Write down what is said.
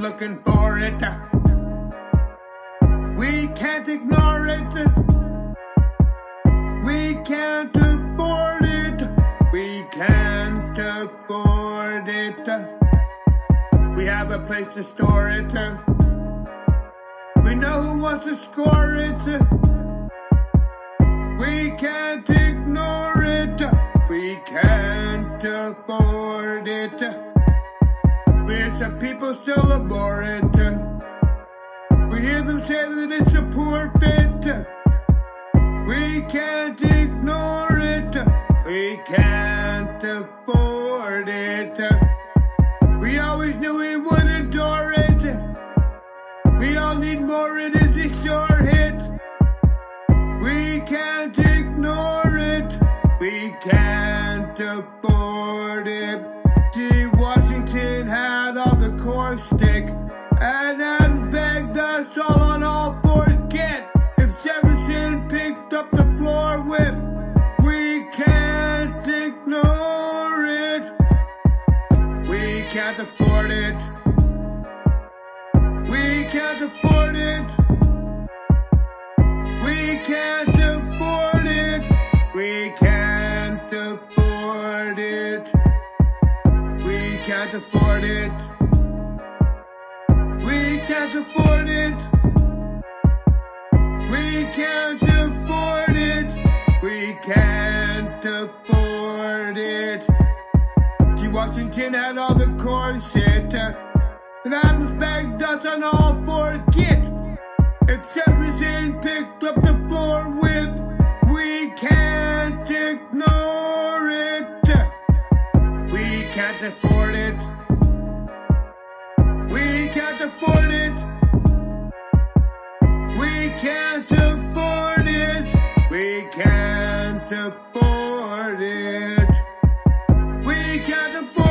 looking for it. We can't ignore it. We can't afford it. We can't afford it. We have a place to store it. We know who wants to score it. We can't ignore it. We can't afford it. We're some people still abhor it. We hear them say that it's a poor fit. We can't ignore it. We can't afford it. We always knew we would adore it. We all need more, it is a sure hit. We can't ignore it. We can't afford stick and then begged us all on all fours get. If Jefferson picked up the floor whip, we can't ignore it. We can't afford it. We can't afford it. We can't afford it. We can't afford it. We can't afford it. We can't afford it. We can't afford it. We can't afford it. See, Washington had all the core shit. And Adams begged us on all fours get. If Jefferson picked up the floor whip, we can't ignore it. We can't afford it. We can't afford afford it. We can't afford